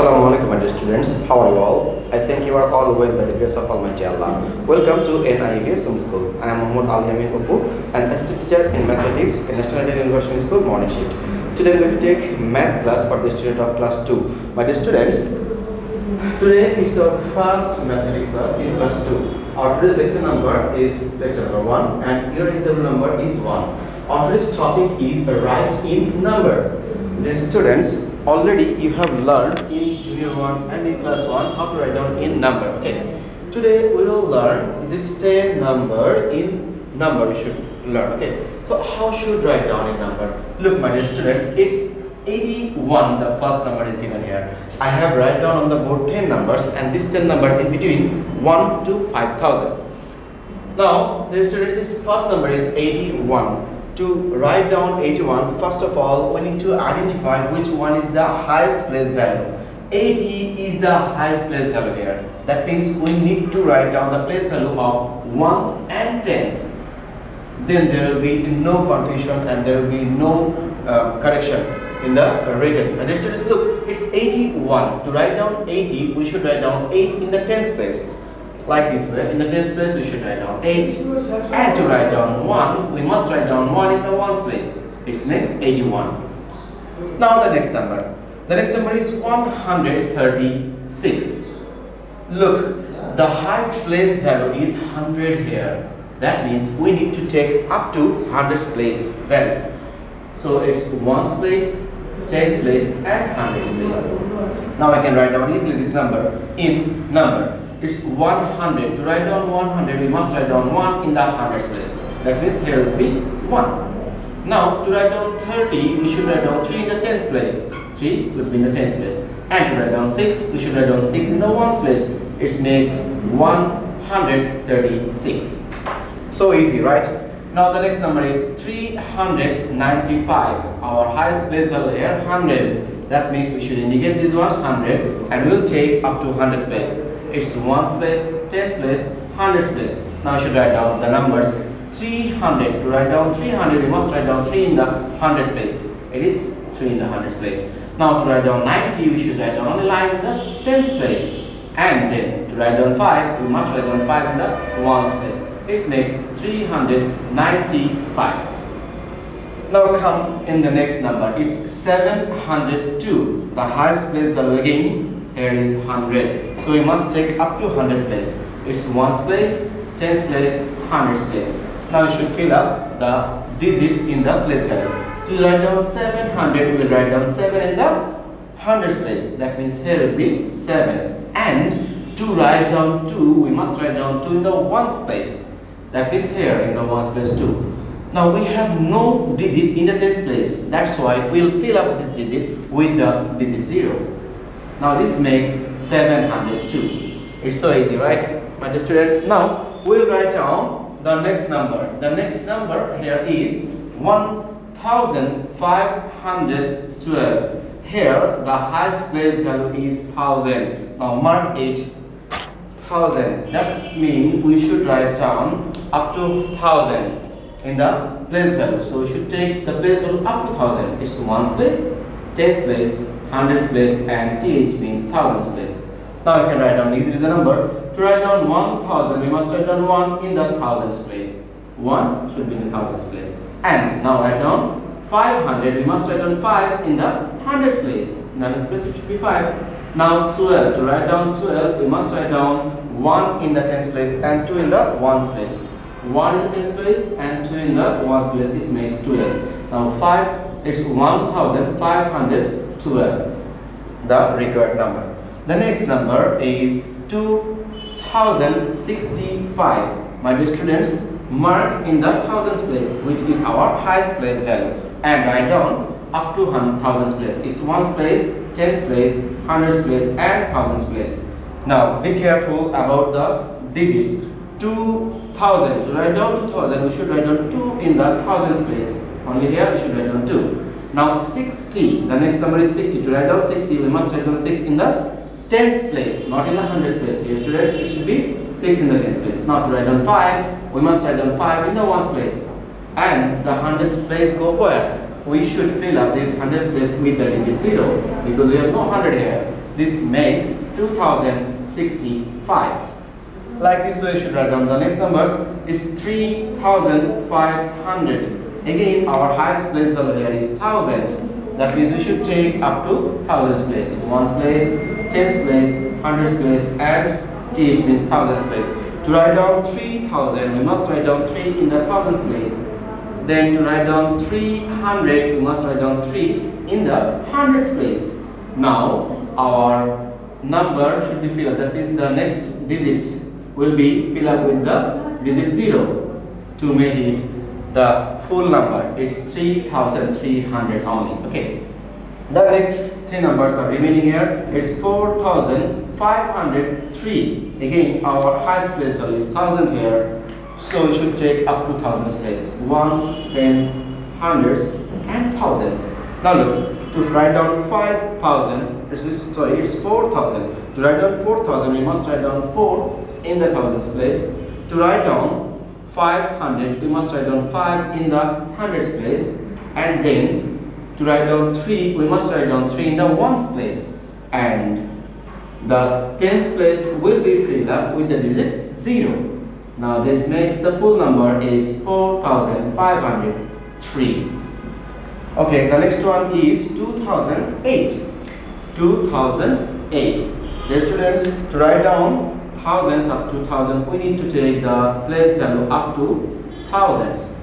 Assalamu alaikum my dear students. How are you all? I think you are all well by the grace of Almighty Allah. Welcome to Home School. I am Muhammad Al Yamin Apu and as teacher in mathematics in National Indian University School morning shift. Today we will take math class for the student of class 2. My dear students, today is our first mathematics class in class 2. Our today's lecture number is lecture number 1 and your interview number is 1. Our today's topic is write in number. Dear students, already you have learned in junior 1 and in class 1 how to write down in number. Okay. Today we will learn this 10 number in number we should learn. Okay. So how should write down in number? Look my dear students, it's 81 the first number is given here. I have write down on the board 10 numbers and these 10 numbers in between 1 to 5000. Now, dear students, this first number is 81 to write down 81 first of all we need to identify which one is the highest place value. 80 is the highest place value here. That means we need to write down the place value of ones and tens. Then there will be no confusion and there will be no uh, correction in the written. And students look it's 81 to write down 80 we should write down 8 in the tens place like this way. In the tens place, we should write down 8. And to write down 1, we must write down 1 in the ones place. It makes 81. Now the next number. The next number is 136. Look, the highest place value is 100 here. That means we need to take up to 100's place value. So it's ones place, tens place and hundreds place. Now I can write down easily this number in number it's 100. To write down 100, we must write down 1 in the hundreds place. That means here will be 1. Now, to write down 30, we should write down 3 in the tens place. 3 would be in the tens place. And to write down 6, we should write down 6 in the ones place. It makes 136. So easy, right? Now the next number is 395. Our highest place value here, 100. That means we should indicate this one, 100. And we will take up to 100 place its ones place, tens place, hundreds place. Now I should write down the numbers 300. To write down 300, you must write down 3 in the hundred place. It is 3 in the hundreds place. Now to write down 90, we should write down only line in the tens place. And then to write down 5, we must write down 5 in the ones place. This makes 395. Now come in the next number. It's 702. The highest place value again here is 100 so we must take up to 100 place. It's ones place tens place hundreds place. Now you should fill up the digit in the place value. To write down 700 we will write down 7 in the hundreds place. That means here will be 7 and to write down 2 we must write down 2 in the ones place. That is here in the ones place 2 now we have no digit in the tens place. That's why we will fill up this digit with the digit 0 now this makes 702. It's so easy, right? My dear students, now we'll write down the next number. The next number here is 1512. Here the highest place value is 1000. Now mark it 1000. That means we should write down up to 1000 in the place value. So we should take the place value up to 1000. It's ones place, tens place, hundreds place and th means thousands place. Now I can write down easily the number. To write down 1000 we must write down 1 in the thousands place. 1 should be in the thousands place. And now write down 500 we must write down 5 in the hundreds place. In hundreds place it should be 5. Now 12 to write down 12 we must write down 1 in the tens place and 2 in the ones place. 1 in the tens place and 2 in the ones place this makes 12. Now 5 it's 1500 12 the required number. The next number is 2065 my dear students mark in the thousands place which is our highest place value. And write down up to thousands place. It's ones place tens place hundreds place and thousands place. Now be careful about the digits. 2000 to write down 2000 we should write down 2 in the thousands place. Only here we should write down 2 now 60, the next number is 60. To write down 60, we must write down 6 in the tenth place, not in the hundredth place. Dear students, it should be 6 in the tenth place. Now to write down 5, we must write down 5 in the ones place. And the hundredth place go where? We should fill up this hundredth place with the digit 0 because we have no 100 here. This makes 2065. Like this you should write down the next numbers. It's 3500. Again, our highest place value here is 1000. That means we should take up to thousands place. Ones place, tens place, hundreds place, and th means thousands place. To write down 3000, we must write down 3 in the thousands place. Then to write down 300, we must write down 3 in the hundreds place. Now, our number should be filled up. That means the next digits will be filled up with the digit 0 to make it the full number is 3300 only. Okay. The next three numbers are remaining here it's 4503 again our highest place value is 1000 here. So we should take up to thousands place. Ones tens hundreds and thousands. Now look to write down 5000 this is sorry it's 4000 to write down 4000 we must write down 4 in the thousands place. To write down 500 we must write down 5 in the hundreds place and then to write down 3 we must write down 3 in the ones place. And the tens place will be filled up with the digit 0 now this makes the full number is 4503 okay the next one is 2008 2008 dear students to write down thousands up to thousand, we need to take the place value up to thousands.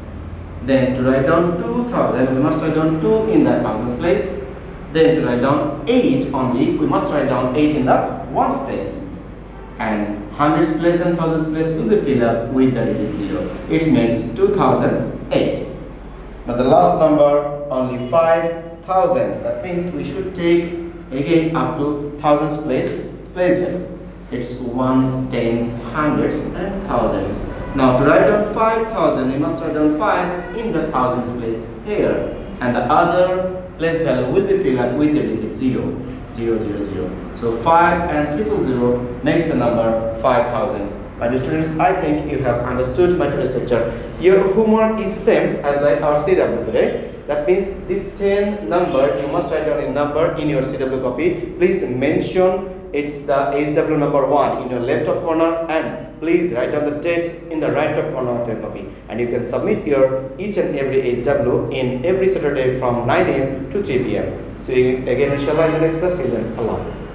Then to write down 2000, we must write down 2 in the thousands place. Then to write down 8 only, we must write down 8 in the ones place. And hundreds place and thousands place will be filled up with the digit 0. It means 2008. Now the last number, only 5000. That means we should take again up to thousands place, place value. It's ones, tens, hundreds, and thousands. Now to write down 5000, we must write down 5 in the thousands place here. And the other place value will be filled up with the digit 0, 0, 0, 0. So 5 and triple 0 makes the number 5000. My dear students, I think you have understood my today's lecture. Your homework is same as like our CW today. That means this 10 number, you must write down a number in your CW copy. Please mention it's the HW number 1 in your left top corner and please write down the date in the right top corner of your copy and you can submit your each and every HW in every Saturday from 9 am to 3 pm. You again inshallah in the next class. Till then, Allah Hafiz.